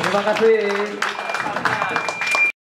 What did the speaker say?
Terima kasih.